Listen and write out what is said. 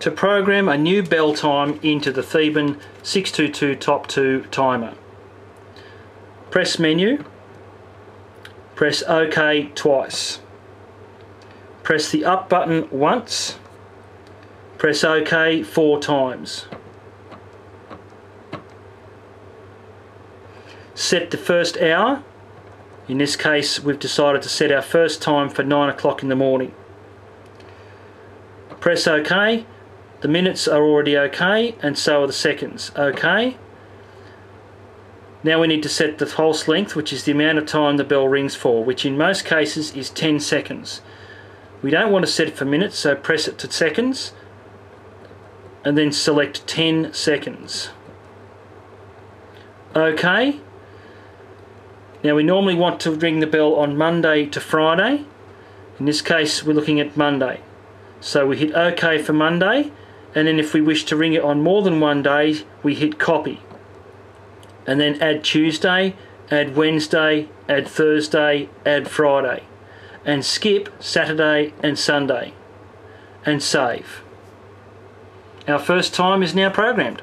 to program a new bell time into the Theben 622 Top 2 timer. Press menu, press OK twice. Press the up button once, press OK four times. Set the first hour. In this case, we've decided to set our first time for 9 o'clock in the morning. Press OK. The minutes are already OK, and so are the seconds. OK. Now we need to set the pulse length, which is the amount of time the bell rings for, which in most cases is 10 seconds. We don't want to set it for minutes, so press it to seconds, and then select 10 seconds. OK. Now we normally want to ring the bell on Monday to Friday. In this case we're looking at Monday. So we hit OK for Monday and then if we wish to ring it on more than one day we hit copy. And then add Tuesday, add Wednesday, add Thursday, add Friday. And skip Saturday and Sunday. And save. Our first time is now programmed.